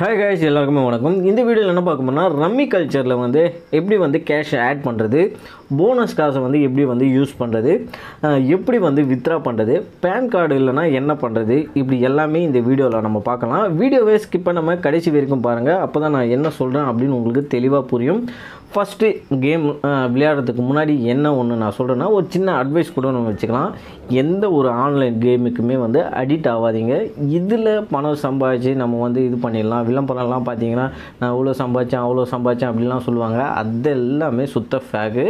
Hi guys எல்லாருக்குமே வணக்கம். இந்த வீடியோவில் என்ன பார்க்கணும்னா ரம்மி கல்ச்சரில் வந்து எப்படி வந்து கேஷை ஆட் பண்ணுறது போனஸ் காசை வந்து எப்படி வந்து யூஸ் பண்ணுறது எப்படி வந்து வித்ரா பண்ணுறது பேன் கார்டு இல்லைன்னா என்ன பண்ணுறது இப்படி எல்லாமே இந்த வீடியோவில் நம்ம பார்க்கலாம். வீடியோவை ஸ்கிப் பண்ணாமல் கடைசி வரைக்கும் பாருங்கள் அப்போ தான் நான் என்ன சொல்கிறேன் அப்படின்னு உங்களுக்கு தெளிவாக புரியும். ஃபஸ்ட்டு கேம் விளையாடுறதுக்கு முன்னாடி என்ன ஒன்று நான் சொல்கிறேன்னா ஒரு சின்ன அட்வைஸ் கூட நம்ம வச்சுக்கலாம். எந்த ஒரு ஆன்லைன் கேமுக்குமே வந்து அடிக்ட் ஆகாதீங்க. இதில் பணம் சம்பாதிச்சு நம்ம வந்து இது பண்ணிடலாம் விளம்பரம்லாம் பார்த்தீங்கன்னா நான் இவ்வளோ சம்பாதிச்சேன் அவ்வளோ சம்பாதிச்சேன் அப்படிலாம் சொல்லுவாங்க. அது எல்லாமே சுத்த ஃபேகு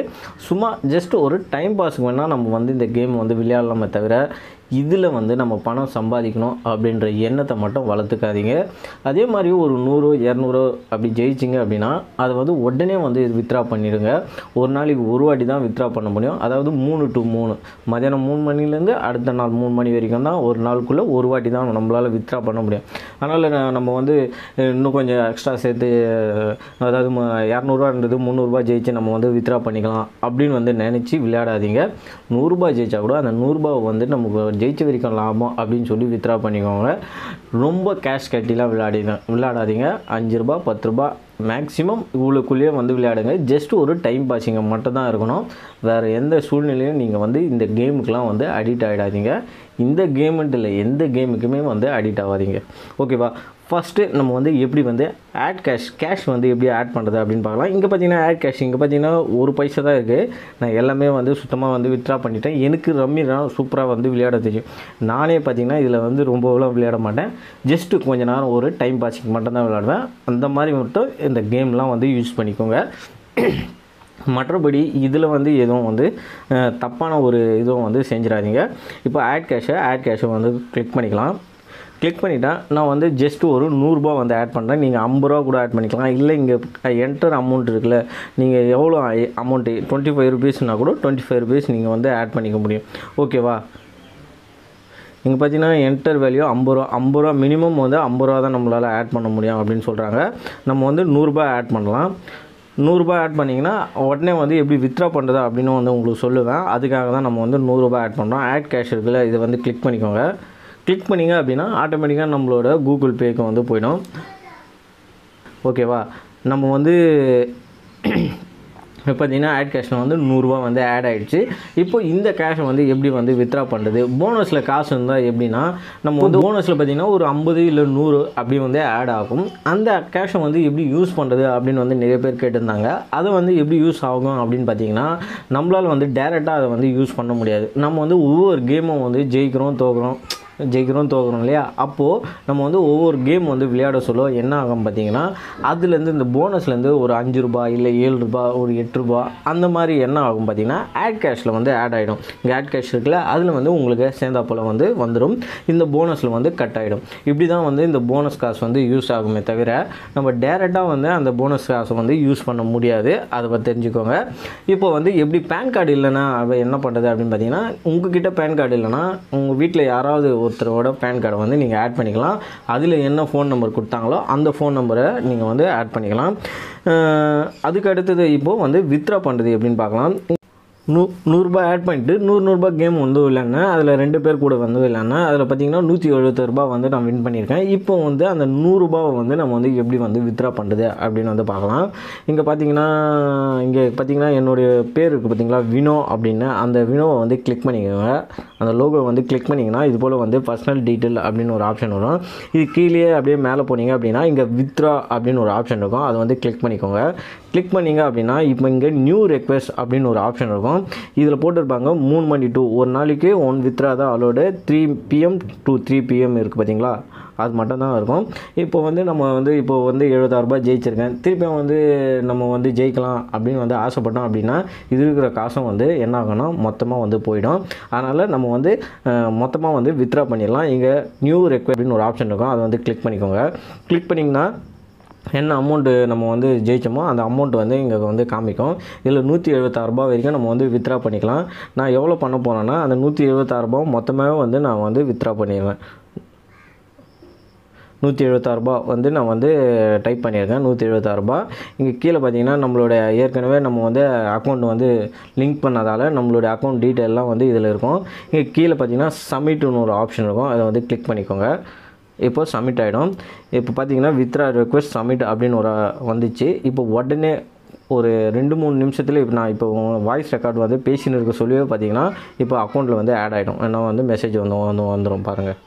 சும்மா ஜஸ்ட் ஒரு டைம் பாஸுக்கு வேணால் நம்ம வந்து இந்த கேம் வந்து விளையாடலாமே தவிர இதில் வந்து நம்ம பணம் சம்பாதிக்கணும் அப்படின்ற எண்ணத்தை மட்டும் வளர்த்துக்காதீங்க. அதே மாதிரி ஒரு நூறு இரநூறு அப்படி ஜெயிச்சிங்க அப்படின்னா அதை வந்து உடனே வந்து வித்ரா பண்ணிடுங்க. ஒரு நாளைக்கு ஒரு வாட்டி தான் வித்ரா பண்ண முடியும். அதாவது மூணு டு மூணு. மதியானம் மூணு மணிலேருந்து அடுத்த நாள் மூணு மணி வரைக்கும் தான் ஒரு நாளுக்குள்ளே ஒரு வாட்டி தான் நம்மளால் வித்ரா பண்ண முடியும். அதனால் நம்ம வந்து இன்னும் கொஞ்சம் எக்ஸ்ட்ரா சேர்த்து அதாவது இரநூறுவா இரநூறுவான்றது முந்நூறுரூவா ஜெயிச்சு நம்ம வந்து வித்ரா பண்ணிக்கலாம் அப்படின்னு வந்து நினச்சி விளையாடாதீங்க. நூறுரூபா ஜெயிச்சா கூட அந்த நூறுரூபாவை வந்து நமக்கு ஜெயிச்ச வரைக்கும் லாபம் அப்படின்னு சொல்லி வித்ரா பண்ணிக்கோங்க. ரொம்ப கேஷ் கட்டிலாம் விளையாடிங்க விளையாடாதீங்க. அஞ்சு ரூபா பத்து ரூபா மேக்ஸிமம் இவ்வளோக்குள்ளேயே வந்து விளையாடுங்க. ஜஸ்ட் ஒரு டைம் பாஸிங்க மட்டும் தான் இருக்கணும். வேறு எந்த சூழ்நிலையும் நீங்கள் வந்து இந்த கேமுக்கெலாம் வந்து அடிக்ட் ஆகிடாதீங்க இந்த கேமுன்ட்டு இல்லை எந்த கேமுக்குமே வந்து அடிக்ட் ஆகாதீங்க. ஓகேவா ஃபஸ்ட்டு நம்ம வந்து எப்படி வந்து ஆட் கேஷ் கேஷ் வந்து எப்படி ஆட் பண்ணுறது அப்படின்னு பார்க்கலாம். இங்கே பார்த்தீங்கன்னா ஆட் கேஷ் இங்கே பார்த்தீங்கன்னா ஒரு பைசா தான் இருக்குது நான் எல்லாமே வந்து சுத்தமாக வந்து வித்ட்ரா பண்ணிட்டேன். எனக்கு ரம்மினா சூப்பராக வந்து விளையாட தெரியும். நானே பார்த்தீங்கன்னா இதில் வந்து ரொம்பலாம் விளையாட மாட்டேன். ஜஸ்ட்டு கொஞ்ச நேரம் ஒரு டைம் பாஸிங் மட்டும்தான் விளையாடுவேன். அந்த மாதிரி மட்டும் இந்த கேம்லாம் வந்து யூஸ் பண்ணிக்கோங்க. மற்றபடி இதில் வந்து எதுவும் வந்து தப்பான ஒரு இதுவும் வந்து செஞ்சிடாதீங்க. இப்போ ஆட் கேஷை ஆட் கேஷை வந்து கிளிக் பண்ணிக்கலாம். கிளிக் பண்ணிவிட்டேன் நான் வந்து ஜஸ்ட் ஒரு நூறுரூபா வந்து ஆட் பண்ணுறேன் நீங்கள் ஐம்பது ரூபா கூட ஆட் பண்ணிக்கலாம். இல்லை இங்கே என்டர் அமௌண்ட் இருக்குல்ல நீங்கள் எவ்வளோ அமௌண்ட்டு டுவெண்ட்டி ஃபைவ் ருபீஸ்னால் கூட டுவெண்ட்டி ஃபைவ் ருபீஸ் நீங்கள் வந்து ஆட் பண்ணிக்க முடியும். ஓகேவா இங்கே பார்த்தீங்கன்னா என்டர் வேல்யூ ஐம்பது ரூபா. ஐம்பது ரூபா மினிமம் வந்து ஐம்பது ரூபா தான் நம்மளால் ஆட் பண்ண முடியும் அப்படின்னு சொல்கிறாங்க நம்ம வந்து நூறுரூபா ஆட் பண்ணலாம். நூறுரூபா ஆட் பண்ணிங்கன்னா உடனே வந்து எப்படி வித்ரா பண்ணுறது அப்படின்னு வந்து உங்களுக்கு சொல்லுவேன். அதுக்காக தான் நம்ம வந்து நூறுரூபா ஆட் பண்ணுறோம் ஆட் கேஷ் இருக்குல்ல இதை வந்து கிளிக் பண்ணிக்கோங்க. கிளிக் பண்ணிங்க அப்படின்னா ஆட்டோமேட்டிக்காக நம்மளோட கூகுள் பேக்கு வந்து போயிடும். ஓகேவா நம்ம வந்து இப்போ பார்த்தீங்கன்னா ஆட் கேஷில் வந்து நூறுரூவா வந்து ஆட் ஆயிடுச்சு. இப்போ இந்த கேஷை வந்து எப்படி வந்து வித்ரா பண்ணுறது போனஸில் காசு இருந்தால் எப்படின்னா நம்ம வந்து போனஸில் பார்த்தீங்கன்னா ஒரு ஐம்பது இல்லை நூறு அப்படி வந்து ஆட் ஆகும். அந்த கேஷை வந்து எப்படி யூஸ் பண்ணுறது அப்படின்னு வந்து நிறைய பேர் கேட்டிருந்தாங்க. அதை வந்து எப்படி யூஸ் ஆகும் அப்படின்னு பார்த்தீங்கன்னா நம்மளால் வந்து டேரெக்டாக அதை வந்து யூஸ் பண்ண முடியாது. நம்ம வந்து ஒவ்வொரு கேமும் வந்து ஜெயிக்கிறோம் தோக்குறோம். ஜெயிக்கிறோம் தோக்குறோம் இல்லையா? அப்போது நம்ம வந்து ஒவ்வொரு கேம் வந்து விளையாட சொல்ல என்ன ஆகும் பார்த்தீங்கன்னா அதுலேருந்து இந்த போனஸ்லேருந்து ஒரு அஞ்சு ரூபாய் இல்லை ஏழு ரூபாய் ஒரு எட்டு ரூபாய் அந்த மாதிரி என்ன ஆகும் பார்த்தீங்கன்னா ஆட் கேஷில் வந்து ஆட் ஆகிடும் இங்கே ஆட் கேஷ் இருக்குல்ல அதில் வந்து உங்களுக்கு சேர்ந்தா போல் வந்து வந்துடும். இந்த போனஸில் வந்து கட் ஆகிடும் இப்படி தான் வந்து இந்த போனஸ் காசு வந்து யூஸ் ஆகுமே தவிர நம்ம டேரெக்டாக வந்து அந்த போனஸ் காசை வந்து யூஸ் பண்ண முடியாது. அதை பற்றி தெரிஞ்சுக்கோங்க. இப்போ வந்து எப்படி பேன் கார்டு இல்லைன்னா அவ என்ன பண்ணுறது அப்படின்னு பார்த்தீங்கன்னா உங்ககிட்ட பேன் கார்டு இல்லைன்னா உங்கள் வீட்டில் யாராவது ஒருத்தரோட பேன் கார்டை வந்து நீங்கள் ஆட் பண்ணிக்கலாம். அதில் என்ன ஃபோன் நம்பர் கொடுத்தாங்களோ அந்த ஃபோன் நம்பரை நீங்கள் வந்து ஆட் பண்ணிக்கலாம். அதுக்கு அடுத்தது இப்போது வந்து வித்ரா பண்ணுறது எப்படின்னு பார்க்கலாம். நூ நூறுரூபா ஆட் பண்ணிட்டு நூறு நூறுரூபா கேம் வந்து இல்லைன்னா அதில் ரெண்டு பேர் கூட வந்து இல்லைன்னா அதில் பார்த்தீங்கன்னா நூற்றி எழுபத்தரூபா வந்து நான் வின் பண்ணியிருக்கேன். இப்போ வந்து அந்த நூறுரூபாவை வந்து நம்ம வந்து எப்படி வந்து வித்ரா பண்ணுறது அப்படின்னு வந்து பார்க்கலாம். இங்கே பார்த்தீங்கன்னா இங்கே பார்த்தீங்கன்னா என்னுடைய பேர் இருக்குது பார்த்திங்களா வினோ அப்படின்னு. அந்த வினோவை வந்து கிளிக் பண்ணிக்கோங்க. அந்த லோகோ வந்து கிளிக் பண்ணிங்கன்னா இது போல் வந்து பர்சனல் டீட்டெயில் அப்படின்னு ஒரு ஆப்ஷன் வரும். இது கீழே அப்படியே மேலே போனீங்க அப்படின்னா இங்கே வித்ரா அப்படின்னு ஒரு ஆப்ஷன் இருக்கும். அதை வந்து கிளிக் பண்ணிக்கோங்க. கிளிக் பண்ணீங்க அப்படின்னா இப்போ இங்கே நியூ ரெக்வெஸ்ட் அப்படின்னு ஒரு ஆப்ஷன் இருக்கும். இதில் போட்டிருப்பாங்க மூணு மணி டூ ஒரு நாளைக்கு ஒன் வித்ரா தான் allowed three PM to three PM இருக்குது பார்த்தீங்களா அது மட்டும் தான் இருக்கும். இப்போ வந்து நம்ம வந்து இப்போ வந்து எழுபதாயிரரூபா ஜெயிச்சிருக்கேன். திருப்பியும் வந்து நம்ம வந்து ஜெயிக்கலாம் அப்படின்னு வந்து ஆசைப்பட்டோம் அப்படின்னா இது இருக்கிற காசும் வந்து என்ன ஆகும்னா மொத்தமாக வந்து போயிடும். அதனால் நம்ம வந்து மொத்தமாக வந்து வித்ரா பண்ணிடலாம். இங்கே நியூ ரெக்வெஸ்ட் அப்படின்னு ஒரு ஆப்ஷன் இருக்கும். அதை வந்து கிளிக் பண்ணிக்கோங்க. கிளிக் பண்ணிங்கன்னா என்ன அமௌண்ட்டு நம்ம வந்து ஜெயிச்சோமோ அந்த அமௌண்ட் வந்து இங்கே வந்து காமிக்கும். இதில் நூற்றி எழுபத்தாறுபா வரைக்கும் நம்ம வந்து வித்ரா பண்ணிக்கலாம். நான் எவ்வளோ பண்ண போனேன்னா அந்த நூற்றி எழுபத்தாறுபா மொத்தமாகவே வந்து நான் வந்து வித்ரா பண்ணிடுவேன். நூற்றி எழுபத்தாறுபா வந்து நான் வந்து டைப் பண்ணியிருக்கேன். நூற்றி எழுபத்தாறுபா இங்கே கீழே பார்த்தீங்கன்னா நம்மளோட ஏற்கனவே நம்ம வந்து அக்கௌண்ட் வந்து லிங்க் பண்ணதால் நம்மளுடைய அக்கௌண்ட் டீட்டெயிலெலாம் வந்து இதில் இருக்கும். இங்கே கீழே பார்த்தீங்கன்னா சப்மிட்னு ஒரு ஆப்ஷன் இருக்கும். அதை வந்து கிளிக் பண்ணிக்கோங்க. இப்போ சப்மிட் ஆகிடும் இப்போ பார்த்தீங்கன்னா வித்ரா ரெக்வெஸ்ட் சப்மிட் அப்படின்னு ஒரு வந்துச்சு. இப்போ உடனே ஒரு ரெண்டு மூணு நிமிஷத்தில் இப்போ நான் இப்போ வாய்ஸ் ரெக்கார்ட் வந்து பேசின்னு இருக்க சொல்லியே பார்த்தீங்கன்னா இப்போ அக்கௌண்ட்டில் வந்து ஆட் ஆகிடும் ஏன்னா வந்து மெசேஜ் வந்து வந்து வந்துடும் பாருங்கள்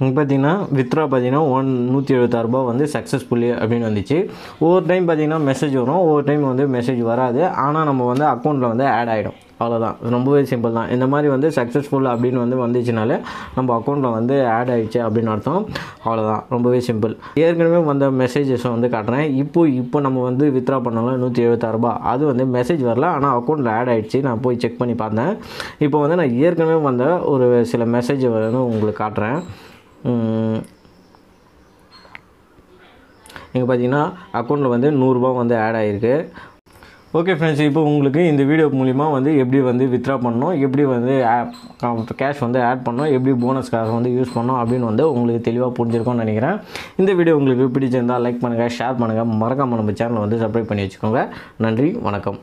இங்கே பார்த்தீங்கன்னா வித்ரா பார்த்தீங்கன்னா ஒன் நூற்றி எழுபத்தாறுபா வந்து சக்ஸஸ்ஃபுல்லி அப்படின்னு வந்துச்சு. ஒவ்வொரு டைம் பார்த்தீங்கன்னா மெசேஜ் வரும். ஒவ்வொரு டைம் வந்து மெசேஜ் வராது. ஆனால் நம்ம வந்து அக்கௌண்ட்டில் வந்து ஆட் ஆகிடும் அவ்வளோதான் ரொம்பவே சிம்பிள் தான். இந்த மாதிரி வந்து சக்ஸஸ்ஃபுல் அப்படின்னு வந்து வந்துச்சுனாலே நம்ம அக்கௌண்ட்டில் வந்து ஆட் ஆகிடுச்சு அப்படின்னு அர்த்தம். அவ்வளோதான் ரொம்பவே சிம்பிள் ஏற்கனவே வந்த மெசேஜஸை வந்து காட்டுறேன். இப்போ இப்போ நம்ம வந்து வித்ரா பண்ணலாம் நூற்றி எழுபத்தாறுபா அது வந்து மெசேஜ் வரல. ஆனால் அக்கௌண்ட்டில் ஆட் ஆகிடுச்சு நான் போய் செக் பண்ணி பார்த்தேன். இப்போ வந்து நான் ஏற்கனவே வந்த ஒரு சில மெசேஜ் வந்து உங்களுக்கு காட்டுறேன். இங்கே பார்த்தீங்கன்னா அக்கௌண்ட்டில் வந்து நூறுரூபா வந்து ஆட் ஆகிருக்கு ஓகே ஃப்ரெண்ட்ஸ் இப்போ உங்களுக்கு இந்த வீடியோ மூலிமா வந்து எப்படி வந்து வித்ரா பண்ணணும் எப்படி வந்து கேஷ் வந்து ஆட் பண்ணணும் எப்படி போனஸ் காசை வந்து யூஸ் பண்ணணும் அப்படின்னு வந்து உங்களுக்கு தெளிவாக புரிஞ்சிருக்கும்னு நினைக்கிறேன். இந்த வீடியோ உங்களுக்கு பிடிச்சிருந்தால் லைக் பண்ணுங்கள் ஷேர் பண்ணுங்கள் மறக்காமல் நம்ம சேனலை வந்து சப்ஸ்கிரைப் பண்ணி வச்சுக்கோங்க. நன்றி வணக்கம்.